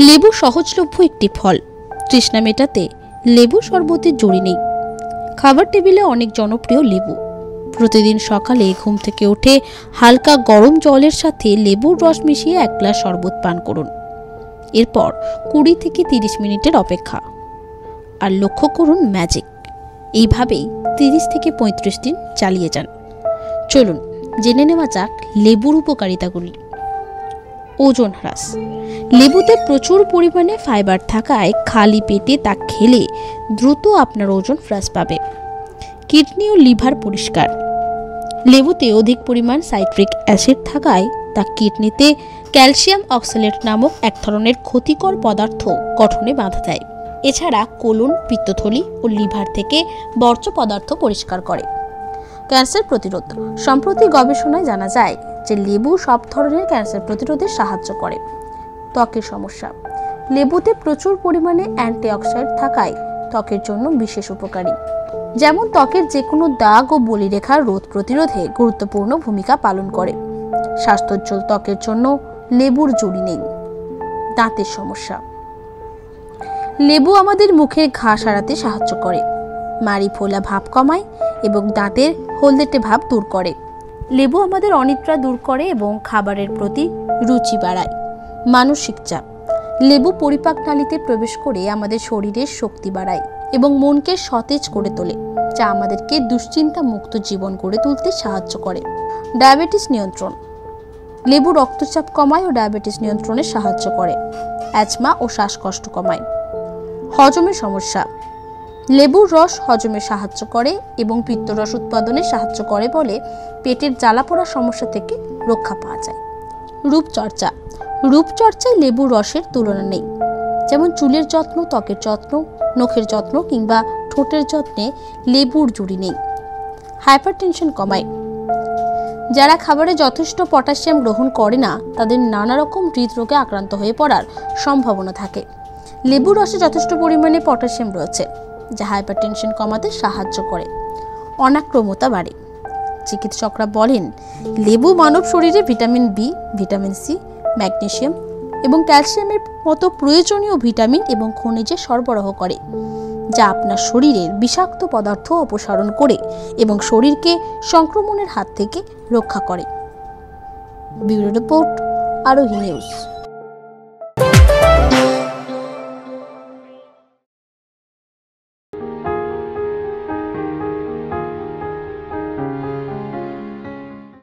লেবু সহজলভ্য একটি ফল। তৃষ্ণা মেটাতে লেবু শরবতের জড়ি নেই। খাবার টেবিলে অনেক জনপ্রিয় লেবু। প্রতিদিন সকালে ঘুম থেকে উঠে হালকা গরম জলের সাথে লেবুর রস মিশিয়ে এক গ্লাস শরবত পান করুন। এরপর কুড়ি থেকে তিরিশ মিনিটের অপেক্ষা। আর লক্ষ্য করুন ম্যাজিক এইভাবেই তিরিশ থেকে পঁয়ত্রিশ দিন চালিয়ে যান। চলুন, জেনে নেওয়া যাক লেবুর উপকারিতাগুলি। ওজন হ্রাস। লেবুতে প্রচুর পরিমাণে ফাইবার থাকায় খালি পেটে তা খেলে দ্রুত আপনার ওজন হ্রাস পাবে। কিডনি ও লিভার পরিষ্কার। লেবুতে অধিক পরিমাণ সাইট্রিক অ্যাসিড থাকায় তা কিডনিতে ক্যালসিয়াম অক্সালেট নামক এক ধরনের ক্ষতিকর পদার্থ গঠনে বাধা দেয়। এছাড়া কোলন, পিত্তথলি ও লিভার থেকে বর্জ্য পদার্থ পরিষ্কার করে। ক্যান্সার প্রতিরোধ। সম্প্রতি গবেষণায় জানা যায় যে লেবু সব ধরনের ক্যান্সার প্রতিরোধে সাহায্য করে। ত্বকের সমস্যা। লেবুতে প্রচুর পরিমাণে অ্যান্টিঅক্সিডেন্ট থাকায় ত্বকের জন্য বিশেষ উপকারী। যেমন ত্বকের যে কোনো দাগ ও বলিরেখার রোধ প্রতিরোধে গুরুত্বপূর্ণ ভূমিকা পালন করে। স্বাস্থ্যোজ্জ্বল ত্বকের জন্য লেবুর জুড়ি নেই। দাঁতের সমস্যা। লেবু আমাদের মুখের ঘা সারাতে সাহায্য করে। মাড়ি ফোলা ভাব কমায় এবং দাঁতের হলদেটে ভাব দূর করে। লেবু আমাদের অনিদ্রা দূর করে এবং খাবারের প্রতি রুচি বাড়ায়। মানসিক চাপ। লেবু পরিপাক নালীতে প্রবেশ করে আমাদের শরীরের শক্তি বাড়ায় এবং মনকে সতেজ করে তোলে, যা আমাদেরকে দুশ্চিন্তা মুক্ত জীবন গড়ে তুলতে সাহায্য করে। ডায়াবেটিস নিয়ন্ত্রণ। লেবু রক্তচাপ কমায় ও ডায়াবেটিস নিয়ন্ত্রণে সাহায্য করে। অ্যাজমা ও শ্বাসকষ্ট কমায়। হজমের সমস্যা। লেবুর রস হজমে সাহায্য করে এবং পিত্তরস উৎপাদনে সাহায্য করে বলে পেটের জ্বালা পড়ার সমস্যা থেকে রক্ষা পাওয়া যায়। রূপচর্চা। রূপচর্চায় লেবুর রসের তুলনা নেই। যেমন চুলের যত্ন, ত্বকের যত্ন, নখের যত্ন কিংবা ঠোঁটের যত্নে লেবুর জুড়ি নেই। হাইপারটেনশন কমায়। যারা খাবারে যথেষ্ট পটাশিয়াম গ্রহণ করে না, তাদের নানা রকম হৃদরোগে আক্রান্ত হয়ে পড়ার সম্ভাবনা থাকে। লেবুর রসে যথেষ্ট পরিমাণে পটাশিয়াম রয়েছে। যা হাইপারটেনশন কমাতে সাহায্য করে। অনাক্রমতা বাড়ে। চিকিৎসকরা বলেন, লেবু মানব শরীরে vitamin B vitamin C magnesium এবং ক্যালসিয়ামের মতো প্রয়োজনীয় ভিটামিন এবং খনিজে সরবরাহ করে, যা আপনার শরীরের বিষাক্ত পদার্থ অপসারণ করে এবং শরীরকে সংক্রমণের হাত থেকে রক্ষা করে। Bureau report, Arohi news.